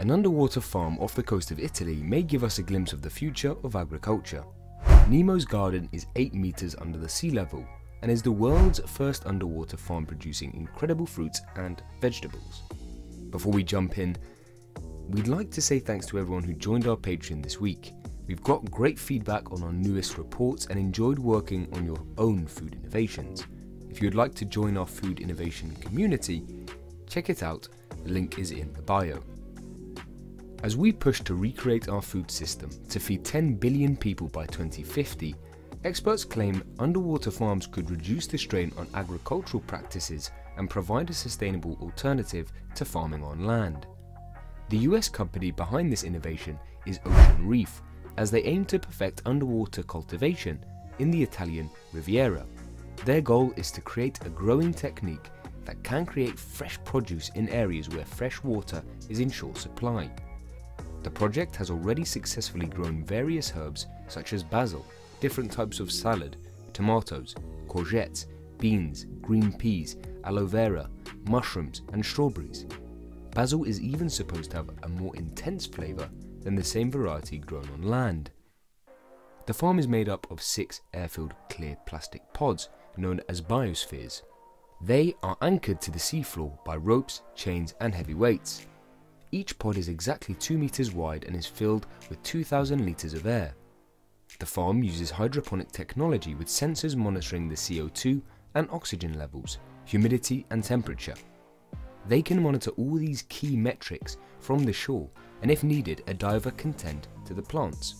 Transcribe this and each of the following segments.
An underwater farm off the coast of Italy may give us a glimpse of the future of agriculture. Nemo's garden is 8 meters under the sea level and is the world's first underwater farm producing incredible fruits and vegetables. Before we jump in, we'd like to say thanks to everyone who joined our Patreon this week. We've got great feedback on our newest reports and enjoyed working on your own food innovations. If you'd like to join our food innovation community, check it out, the link is in the bio. As we push to recreate our food system to feed 10 billion people by 2050, experts claim underwater farms could reduce the strain on agricultural practices and provide a sustainable alternative to farming on land. The US company behind this innovation is Ocean Reef, as they aim to perfect underwater cultivation in the Italian Riviera. Their goal is to create a growing technique that can create fresh produce in areas where fresh water is in short supply. The project has already successfully grown various herbs such as basil, different types of salad, tomatoes, courgettes, beans, green peas, aloe vera, mushrooms and strawberries. Basil is even supposed to have a more intense flavour than the same variety grown on land. The farm is made up of six air-filled clear plastic pods known as biospheres. They are anchored to the seafloor by ropes, chains and heavy weights. Each pod is exactly 2 meters wide and is filled with 2000 liters of air. The farm uses hydroponic technology with sensors monitoring the CO2 and oxygen levels, humidity and temperature. They can monitor all these key metrics from the shore and if needed a diver can tend to the plants.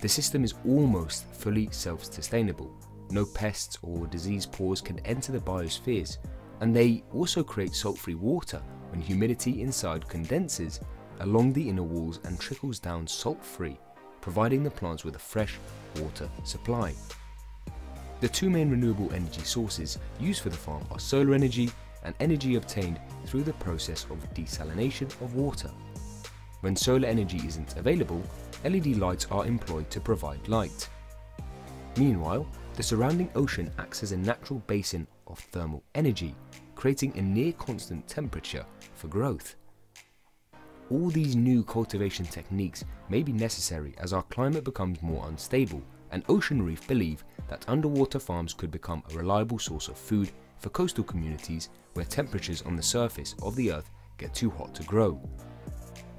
The system is almost fully self-sustainable. No pests or disease spores can enter the biospheres and they also create salt-free water when humidity inside condenses along the inner walls and trickles down salt-free, providing the plants with a fresh water supply. The two main renewable energy sources used for the farm are solar energy and energy obtained through the process of desalination of water. When solar energy isn't available, LED lights are employed to provide light. Meanwhile, the surrounding ocean acts as a natural basin of thermal energy, creating a near constant temperature for growth. All these new cultivation techniques may be necessary as our climate becomes more unstable and Ocean Reef believe that underwater farms could become a reliable source of food for coastal communities where temperatures on the surface of the earth get too hot to grow.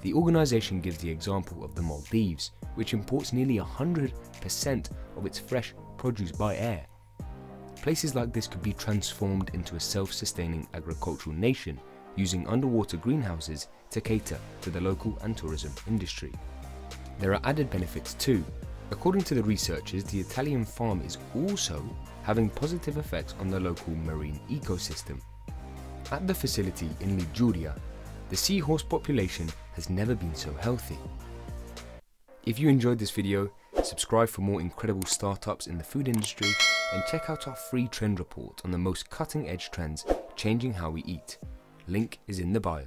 The organisation gives the example of the Maldives, which imports nearly 100% of its fresh produce by air. Places like this could be transformed into a self-sustaining agricultural nation using underwater greenhouses to cater to the local and tourism industry. There are added benefits too. According to the researchers, the Italian farm is also having positive effects on the local marine ecosystem. At the facility in Liguria, the seahorse population has never been so healthy. If you enjoyed this video, subscribe for more incredible startups in the food industry, and check out our free trend report on the most cutting edge trends changing how we eat. Link is in the bio.